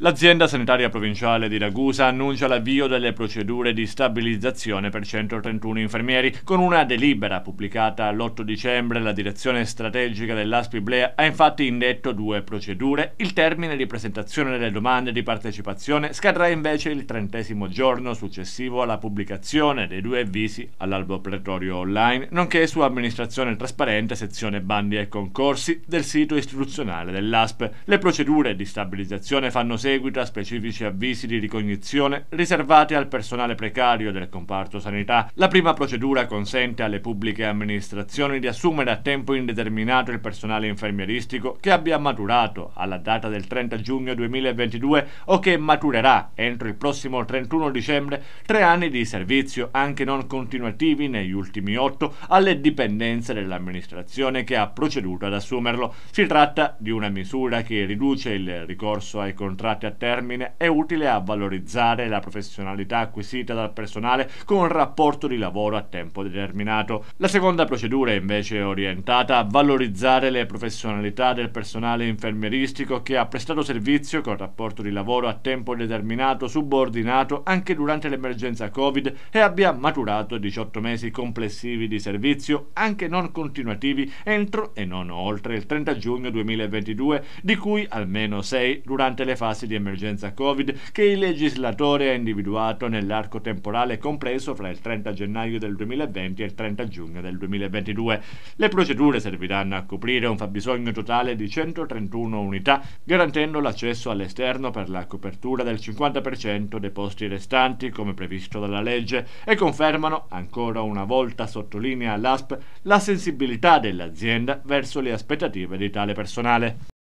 L'azienda sanitaria provinciale di Ragusa annuncia l'avvio delle procedure di stabilizzazione per 131 infermieri. Con una delibera pubblicata l'8 dicembre, la direzione strategica dell'Aspiblea ha infatti indetto due procedure. Il termine di presentazione delle domande di partecipazione scadrà invece il trentesimo giorno successivo alla pubblicazione dei due avvisi all'albo pretorio online, nonché su amministrazione trasparente, sezione bandi e concorsi del sito istituzionale dell'ASP. Le procedure di stabilizzazione fanno seguito seguito a specifici avvisi di ricognizione riservati al personale precario del comparto sanità. La prima procedura consente alle pubbliche amministrazioni di assumere a tempo indeterminato il personale infermieristico che abbia maturato alla data del 30 giugno 2022 o che maturerà entro il prossimo 31 dicembre tre anni di servizio anche non continuativi negli ultimi otto alle dipendenze dell'amministrazione che ha proceduto ad assumerlo. Si tratta di una misura che riduce il ricorso ai contratti portati a termine è utile a valorizzare la professionalità acquisita dal personale con un rapporto di lavoro a tempo determinato. La seconda procedura è invece orientata a valorizzare le professionalità del personale infermieristico che ha prestato servizio con rapporto di lavoro a tempo determinato subordinato anche durante l'emergenza Covid e abbia maturato 18 mesi complessivi di servizio anche non continuativi entro e non oltre il 30 giugno 2022 di cui almeno 6 durante le fasi di emergenza Covid che il legislatore ha individuato nell'arco temporale compreso fra il 30 gennaio del 2020 e il 30 giugno del 2022. Le procedure serviranno a coprire un fabbisogno totale di 131 unità, garantendo l'accesso all'esterno per la copertura del 50% dei posti restanti, come previsto dalla legge, e confermano, ancora una volta sottolinea l'ASP, la sensibilità dell'azienda verso le aspettative di tale personale.